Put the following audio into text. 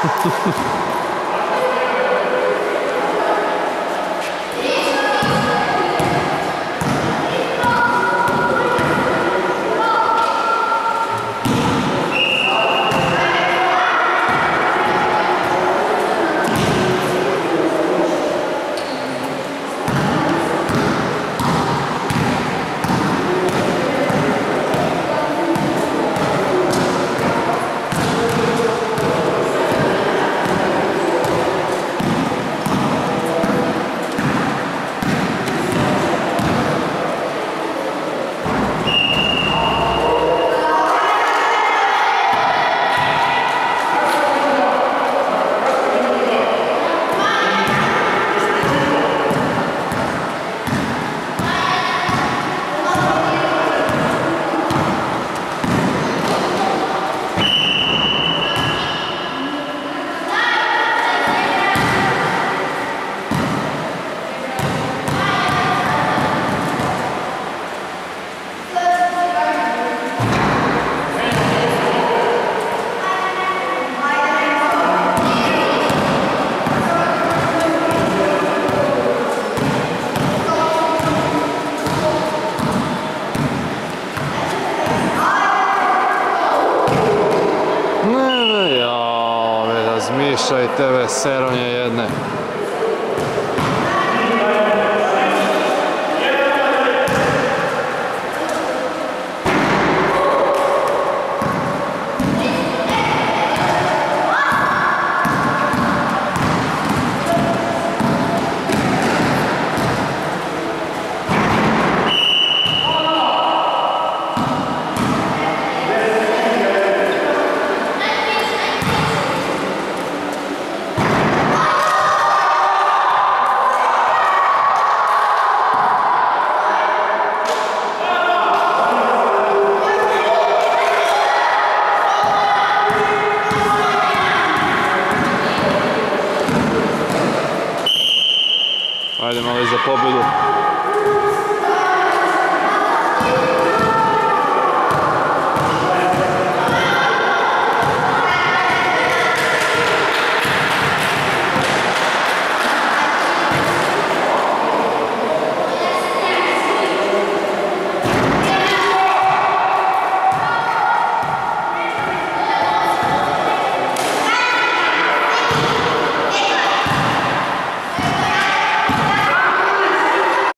フフフフ。Razmišljajte veseronje jedne. Ajde, malo za pobedu.